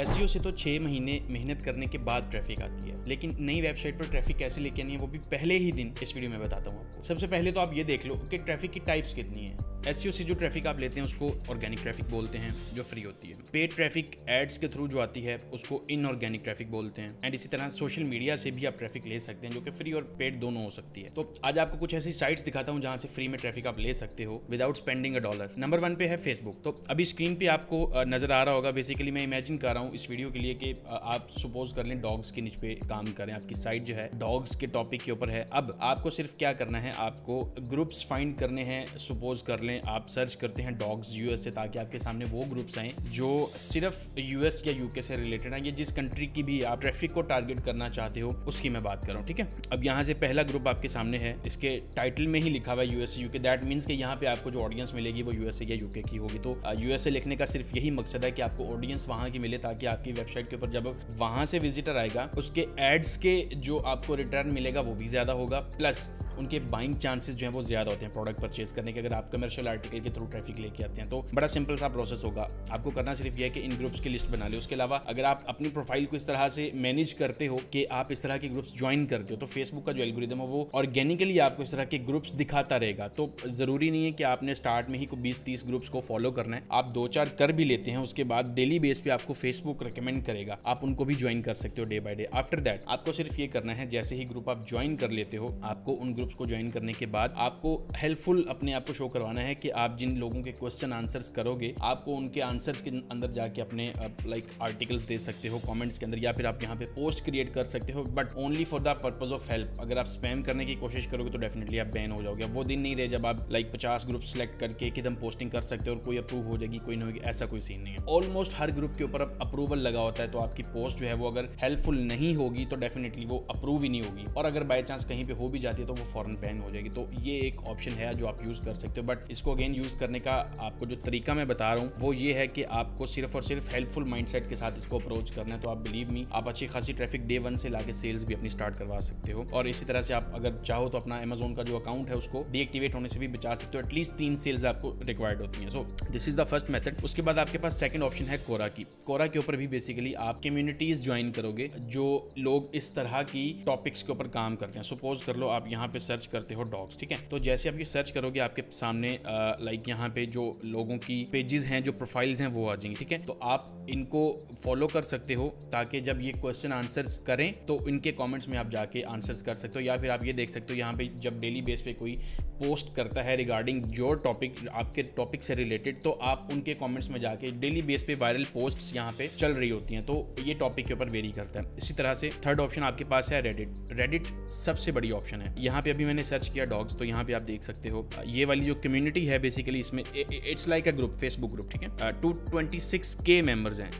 S से तो छह महीने मेहनत करने के बाद ट्रैफ़िक आती है। लेकिन नई वेबसाइट पर ट्रैफ़िक कैसे लेके आनी है, वो भी पहले ही दिन इस वीडियो में बताता हूँ आपको। सबसे पहले तो आप ये देख लो कि ट्रैफ़िक की टाइप्स कितनी है। एस से जो ट्रैफ़िक आप लेते हैं, उसको ऑर्गेनिक ट्रैफ़िक बोलते हैं, जो फ्री होती है। पेड ट्रैफ़िक एड्स के थ्रू जो आती है, उसको इनऑर्गेनिक ट्रैफ़िक बोलते हैं। एंड इसी तरह सोशल मीडिया से भी आप ट्रैफ़िक ले सकते हैं, जो कि फ्री और पेड दोनों हो सकती है। तो आज आपको कुछ ऐसी साइट्स दिखाता हूँ, जहाँ से फ्री में ट्रैफ़िक आप ले सकते हो without spending a dollar number one पे है फेसबुक तो अभी स्क्रीन पे आपको नज़र आ रहा होगा बेसिकली मैं इमेजिन कर रहा हूँ इस वीडियो के लिए कि आप सपोज़ कर लें डॉग्स के नीचे काम करें, आपकी साइट जो है डॉग्स के टॉपिक के ऊपर है। अब आपको सिर्फ़ क्या करना है, आपको ग्रुप्स फाइंड करने हैं सपोज़ कर लें, आप सर्च करते हैं डॉग्स यूएस से ताकि आपके सामने वो ग्रुप्स आए जो सिर्फ़ यूएस या यूके से रिलेटेड है। या जिस कंट्री की भी आप ट्रैफ़िक को टारगेट करना चाहते हो, उसकी मैं बात कर हूँ, ठीक है? अब यहाँ से पहला ग्रुप आपके सामने है, इसके टाइटल में ही लिखा हुआ है यूएस यूके दैट मीन्स कि यहाँ पे आपको जो ऑडियंस मिलेगी, वो यूएसए या यूके की होगी। तो यूएसए लिखने का सिर्फ़ यही मकसद है कि आपको ऑडियंस वहाँ की मिले, ताकि आपकी वेबसाइट के ऊपर जब वहाँ से विजिटर आएगा, उसके एड्स के जो आपको रिटर्न मिलेगा, वो भी ज़्यादा होगा। प्लस उनके बाइंग चांसेस जो है वो ज़्यादा होते हैं प्रोडक्ट परचेज करने के, अगर आप कमर्शियल आर्टिकल के थ्रू ट्रैफ़िक लेके आते हैं तो बड़ा सिंपल सा प्रोसेस होगा। आपको करना सिर्फ़ यह है कि इन ग्रुप्स की लिस्ट बना ले। उसके अलावा अगर आप अपनी प्रोफ़ाइल को इस तरह से मैनेज करते हो कि आप इस तरह के ग्रुप्स ज्वाइन करते हो तो फेसबुक का जो एल्गोरिदम है वो ऑर्गेनिकली आपको इस तरह के ग्रुप्स दिखाता रहेगा। तो ज़रूरी नहीं है कि आपने स्टार्ट में ही को बीस तीस ग्रुप्स को फॉलो करना है। आप दो चार कर भी लेते हैं, उसके बाद डेली बेस पे आपको फेसबुक रिकमेंड करेगा। आप उनको भी ज्वाइन कर सकते हो day by day after that आपको सिर्फ़ ये करना है, जैसे ही ग्रुप आप ज्वाइन कर लेते हो, आपको उन ग्रुप्स को ज्वाइन करने के बाद आपको हेल्पफुल अपने आप को शो करवाना है कि आप जिन लोगों के क्वेश्चन आंसर्स करोगे, आपको उनके आंसर्स के अंदर जाके अपने लाइक आर्टिकल्स दे सकते हो कमेंट्स के अंदर, या फिर आप यहाँ पे पोस्ट क्रिएट कर सकते हो but only for the purpose of help अगर आप स्पैम करने की कोशिश करोगे तो डेफिनेटली आप बैन हो जाओगे। वो दिन नहीं रहे जब आप लाइक पचास ग्रुप सेलेक्ट करके एकदम पोस्टिंग कर सकते हो और कोई अप्रूव हो जाएगी, कोई नहीं होगी, ऐसा कोई सीन नहीं है। ऑलमोस्ट हर ग्रुप के ऊपर अप्रूवल लगा होता है तो आपकी पोस्ट जो है वो अगर हेल्पफुल नहीं होगी तो डेफिनेटली वो अप्रूव ही नहीं होगी। और अगर बाई चांस कहीं पे हो भी जाती है तो वो फॉरन बैन हो जाएगी। तो ये एक ऑप्शन है जो आप यूज़ कर सकते हो। बट इसको अगेन यूज़ करने का आपको जो तरीका मैं बता रहा हूँ, वो ये है कि आपको सिर्फ़ और सिर्फ़ हेल्पफुल माइंडसेट के साथ इसको अप्रोच करना है। तो आप बिलीव मी आप अच्छी खासी ट्रैफ़िक डे वन से लाके सेल्स भी अपनी स्टार्ट करवा सकते हो। और इसी तरह से आप अगर चाहो तो अपना अमेजोन का जो अकाउंट है उसको डीएक्टिवेट होने से भी बचा सकते हो। एटलीस्ट तीन सेल्स आपको रिक्वायर्ड होती हैं। So this is the first method उसके बाद आपके पास सेकंड ऑप्शन है कोरा की। कोरा के ऊपर भी बेसिकली आप कम्युनिटीज ज्वाइन करोगे, जो लोग इस तरह की टॉपिक्स के ऊपर काम करते हैं। सपोज़ कर लो आप यहाँ पे सर्च करते हो डॉग्स ठीक है? तो जैसे आप ये सर्च करोगे, आपके सामने लाइक यहाँ पे जो लोगों की पेजेस हैं, जो प्रोफाइल्स हैं, वो आ जाएँगे, ठीक है? तो आप इनको फॉलो कर सकते हो ताकि जब ये क्वेश्चन आंसर्स करें तो इनके कॉमेंट्स में आप जाके आंसर्स कर सकते हो या फिर आप ये देख सकते हो, यहाँ पे जब डेली बेस पे कोई पोस्ट करता है रिगार्डिंग जो टॉपिक आपके टॉपिक से रिलेटेड तो आप उनके कमेंट्स में जाके डेली बेस पे वायरल पोस्ट्स यहाँ पे चल रही होती हैं तो ये टॉपिक के ऊपर वेरी करता है। इसी तरह से थर्ड ऑप्शन आपके पास है रेडिट रेडिट सबसे बड़ी ऑप्शन है। यहाँ पे अभी मैंने सर्च किया डॉग्स तो यहाँ पे आप देख सकते हो, ये वाली जो कम्युनिटी है बेसिकली इसमें it's like a group Facebook group ठीक है? टू ट्वेंटी सिक्स के मेंबर्स हैं।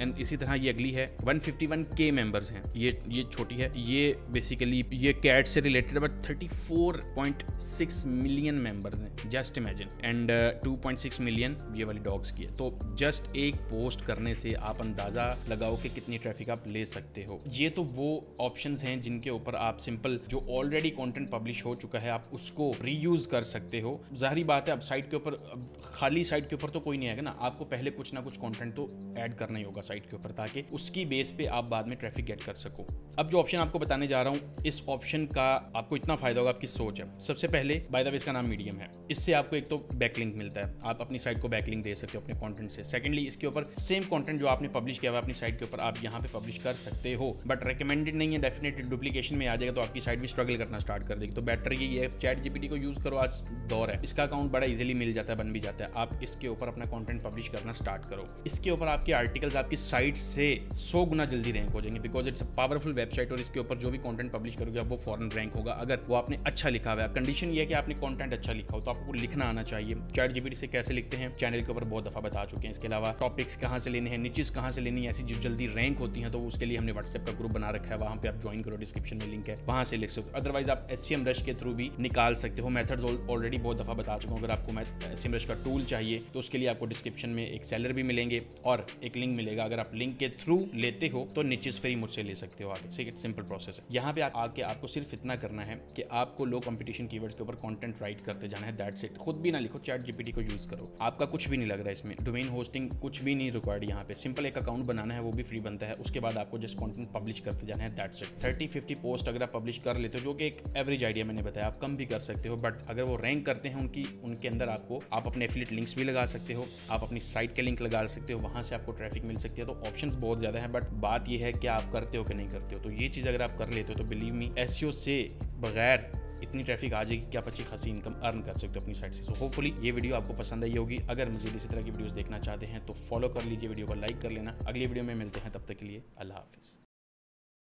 एंड इसी तरह ये अगली है वन फिफ्टी वन के मेंबर्स हैं। ये ये छोटी है, ये बेसिकली ये कैट से related but thirty four point six million members हैं जस्ट इमेजिन एंड 2.6 मिलियन ये वाली डॉग्स की है. तो जस्ट एक पोस्ट करने से आप अंदाज़ा लगाओ कि कितनी ट्रैफ़िक आप ले सकते हो। ये तो वो ऑप्शन हैं जिनके ऊपर आप सिंपल जो ऑलरेडी कंटेंट पब्लिश हो चुका है, आप उसको रीयूज कर सकते हो। जाहरी बात है, अब साइट के ऊपर खाली साइट के ऊपर तो कोई नहीं आएगा ना। आपको पहले कुछ ना कुछ कॉन्टेंट तो ऐड करना ही होगा साइट के ऊपर, ताकि उसकी बेस पे आप बाद में ट्रैफ़िक गेट कर सको। अब जो ऑप्शन आपको बताने जा रहा हूँ, इस ऑप्शन का आपको इतना फ़ायदा होगा, आपकी सोच है। सबसे पहले बाय द वे इसका नाम मीडियम है। इससे आपको एक तो बैकलिंक मिलता है। आप अपनी साइट को बैकलिंक दे सकते हो अपने कंटेंट से। सेकंडली इसके ऊपर सेम कंटेंट जो आपने पब्लिश किया हुआ अपनी साइट के ऊपर आप यहाँ पे पब्लिश कर सकते हो। बट रिकमेंडेड नहीं है डेफिनेटली डुप्लीकेशन में आ जाएगा तो आपकी साइट भी स्ट्रगल करना स्टार्ट कर देगी। तो बेटर ये है चैट जीपीटी को यूज़ करो, आज दौर है। इसका अकाउंट बड़ा इजिली मिल जाता है, बन भी जाता है। आप इसके ऊपर अपना कॉन्टेंट पब्लिश करना स्टार्ट करो। इसके ऊपर आपके आर्टिकल्स आपकी साइट से सौ गुना जल्दी रैंक हो जाएँगे because it's a powerful website और इसके ऊपर जो भी कॉन्टेंट पब्लिश करोगे, वो फॉरन रैंक होगा। अगर वो आपने अच्छा लिखा हुआ है कंडीशन ये है कि आपने कॉन्टेंट अच्छा लिखा हो तो आपको लिखना आना चाहिए। चैट जीपीटी से कैसे लिखते हैं? चैनल के ऊपर बहुत दफ़ा बता चुके हैं। इसके अलावा टॉपिक्स कहाँ से लेने हैं नीचेस कहाँ से लेनी है, ऐसी जो जल्दी रैंक होती हैं तो उसके लिए हमने व्हाट्सएप का ग्रुप बना रखा है। वहाँ पे आप ज्वाइन करो डिस्क्रिप्शन में लिंक है। वहाँ से लिख सकते हो। अदरवाइज़ आप एस रश के थ्रू भी निकाल सकते हो। मेथड्स ऑलरेडी बहुत दफ़ा बता चुका हूँ। अगर आपको एस रश का टूल चाहिए तो उसके लिए आपको डिस्क्रिप्शन में एक सेलर भी मिलेंगे और एक लिंक मिलेगा। अगर आप लिंक के थ्रू लेते हो तो नीचेस फ्री मुझसे ले सकते हो आगे। सिंपल प्रोसेस है। यहाँ पे आके आपको सिर्फ़ इतना करना है कि आपको लो कंपटीशन कीवर्ड्स के ऊपर कंटेंट राइट करते जाना है दैट्स इट खुद भी ना लिखो चैट जीपीटी को यूज़ करो। आपका कुछ भी नहीं लग रहा है इसमें। डोमेन होस्टिंग कुछ भी नहीं रिक्वायर्ड यहाँ पे। सिंपल एक अकाउंट बनाना है, वो भी फ्री बनता है। उसके बाद आपको जस्ट कंटेंट पब्लिश करते जाना है that's it thirty fifty post अगर आप पब्लिश कर लेते हो, जो कि एक एवरेज आइडिया मैंने बताया, आप कम भी कर सकते हो बट अगर वो रैंक करते हैं उनकी, उनके अंदर आपको, आप अपने एफिलेट लिंक्स भी लगा सकते हो, आप अपनी साइट के लिंक लगा सकते हो, वहाँ से आपको ट्रैफ़िक मिल सकती है तो ऑप्शन बहुत ज़्यादा है बट बात यह है कि आप करते हो कि नहीं करते हो। तो ये चीज़ अगर आप कर लेते हो तो बिलीव मी एस से बगैर इतनी ट्रैफ़िक आ जाएगी कि आप अच्छी खासी इनकम अर्न कर सकते हो अपनी साइड से। सो होपफुली ये वीडियो आपको पसंद आई होगी। अगर मुझे इसी तरह की वीडियोस देखना चाहते हैं तो फॉलो कर लीजिए वीडियो को लाइक कर लेना। अगली वीडियो में मिलते हैं, तब तक के लिए अल्लाह हाफिज़।